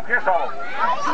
do que.